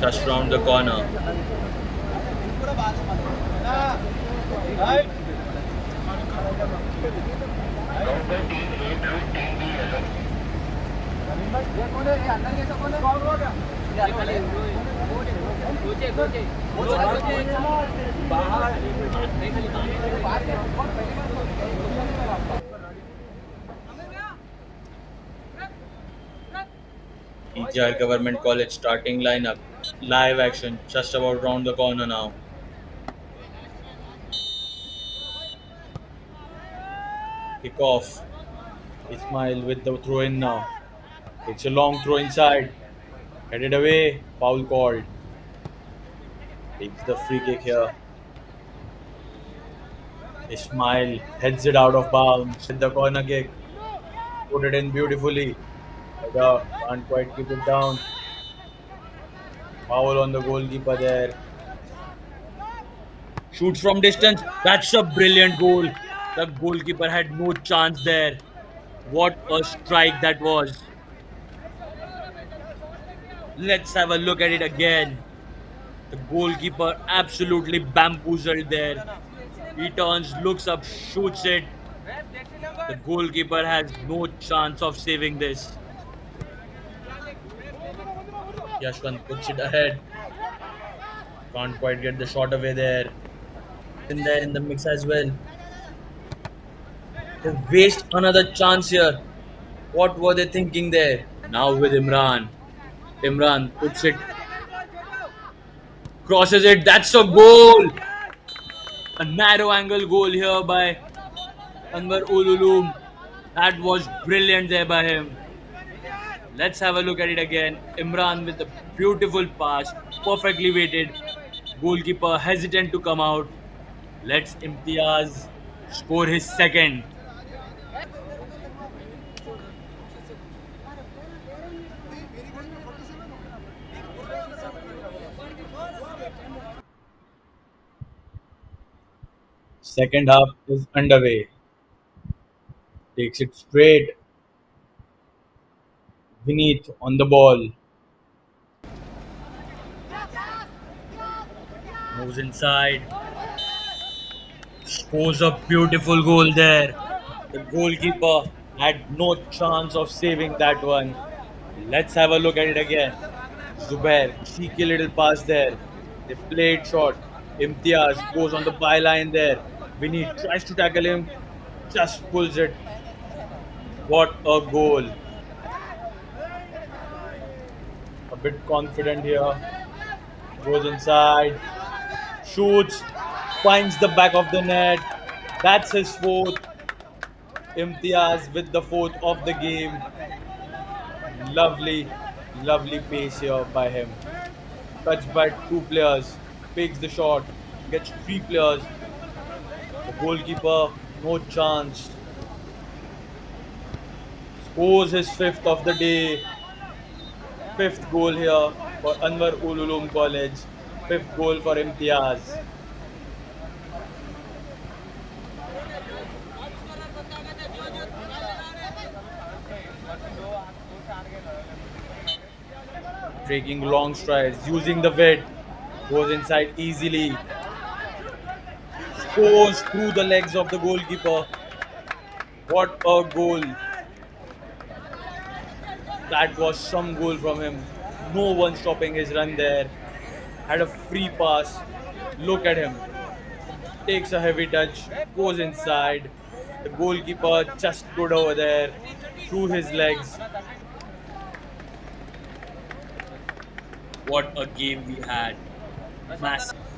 just round the corner. BJR Government College starting lineup. Live action just about round the corner now. Kick off. Ismail with the throw in now. It's a long throw inside. Headed away. Foul called. Takes the free kick here. Ismail heads it out of bounds with the corner kick. Put it in beautifully. Can't quite keep it down. Foul on the goalkeeper there. Shoots from distance. That's a brilliant goal. The goalkeeper had no chance there. What a strike that was. Let's have a look at it again. The goalkeeper absolutely bamboozled there. He turns, looks up, shoots it. The goalkeeper has no chance of saving this. Yashwant puts it ahead. Can't quite get the shot away there. In there in the mix as well. They waste another chance here. What were they thinking there? Now with Imran. Imran puts it, crosses it. That's a goal. A narrow angle goal here by Anwar-Ul-Uloom. That was brilliant there by him. Let's have a look at it again. Imran with a beautiful pass, perfectly weighted. Goalkeeper hesitant to come out. Let's Imtiaz score his second. Second half is underway. Takes it straight. Vineet on the ball. Moves inside. Scores a beautiful goal there. The goalkeeper had no chance of saving that one. Let's have a look at it again. Zubair, cheeky little pass there. They played short. Imtiaz goes on the byline there. Vinny tries to tackle him, just pulls it. What a goal! A bit confident here. Goes inside, shoots, finds the back of the net. That's his fourth. Imtiaz with the fourth of the game. Lovely, lovely pace here by him. Touched by two players, fakes the shot, gets three players. The goalkeeper, no chance. Scores his fifth of the day. Fifth goal here for Anwar-Ul-Uloom College. Fifth goal for Imtiaz. Taking long strides, using the weight, goes inside easily, scores through the legs of the goalkeeper. What a goal! That was some goal from him. No one stopping his run there. Had a free pass. Look at him. Takes a heavy touch, goes inside. The goalkeeper just good over there, through his legs. What a game we had. Massive.